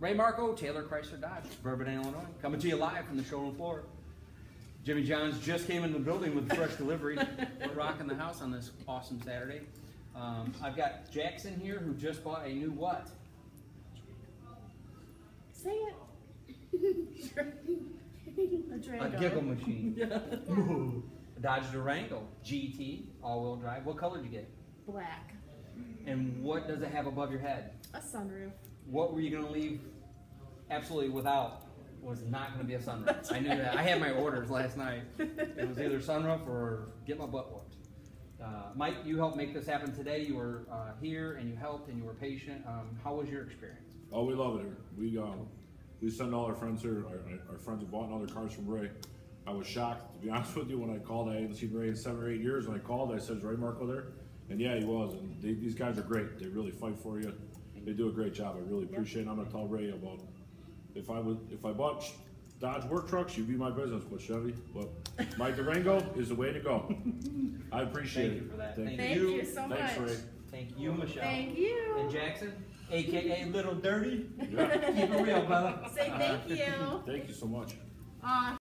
Ray Marco, Taylor Chrysler Dodge, Bourbonnais, Illinois, coming to you live from the showroom floor. Jimmy John's just came in the building with a fresh delivery. We're rocking the house on this awesome Saturday. Um, I've got Jackson here who just bought a new what? Say it. a A Durango. giggle machine. A Dodge Durango GT, all-wheel drive. What color did you get? Black. And what does it have above your head? A sunroof. What were you gonna leave absolutely without? Was not gonna be a sunroof. I knew that. I had my orders last night. It was either sunroof or get my butt whooped. Uh, Mike, you helped make this happen today. You were uh, here and you helped and you were patient. Um, how was your experience? Oh, we love it here. We um, we send all our friends here. Our, our friends have bought other cars from Ray. I was shocked, to be honest with you, when I called. I hadn't seen Ray in seven or eight years. When I called, I said, "Is Ray Marco there?" And yeah, he was. And they, these guys are great. They really fight for you. They do a great job. I really appreciate it. I'm gonna tell Ray about if I would if I bought Dodge work trucks, you'd be my business, but Chevy. But my Durango is the way to go. I appreciate Thank it. you for that. Thank, Thank you. Thank you. you so Thanks, much. Ray. Thank you, Michelle. Thank you. And Jackson, aka Little Dirty. Yeah. Keep it real, brother. Say thank you. Thank you so much. Aw,